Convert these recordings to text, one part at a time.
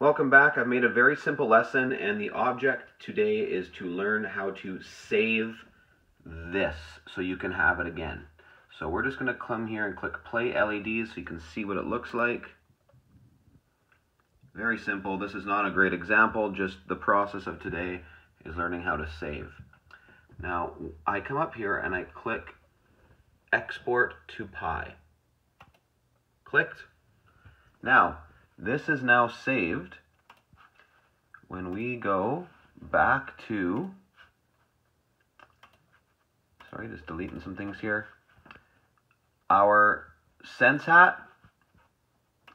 Welcome back. I've made a very simple lesson and the object today is to learn how to save this so you can have it again. So we're just going to come here and click play LEDs so you can see what it looks like. Very simple. This is not a great example, just the process of today is learning how to save. Now I come up here and I click export to Pi. Clicked. Now this is now saved when we go back to, sorry, just deleting some things here, our sense hat,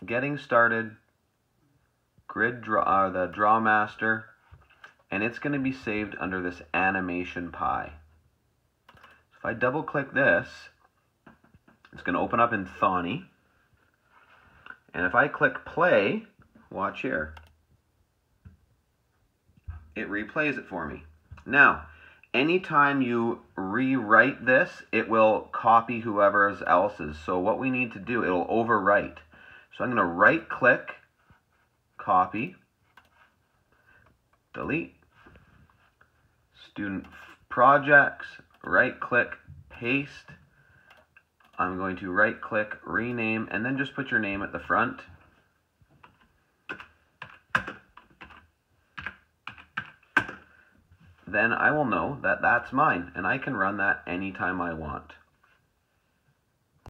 getting started, grid draw, uh, the DrawMaster, and it's going to be saved under this animation pie. So if I double click this, it's going to open up in Thonny. And if I click play, watch here, it replays it for me. Now, anytime you rewrite this, it will copy whoever else's. So what we need to do, it'll overwrite. So I'm going to right click, copy, delete, student projects, right click, paste, I'm going to right click, rename, and then just put your name at the front. Then I will know that that's mine, and I can run that anytime I want.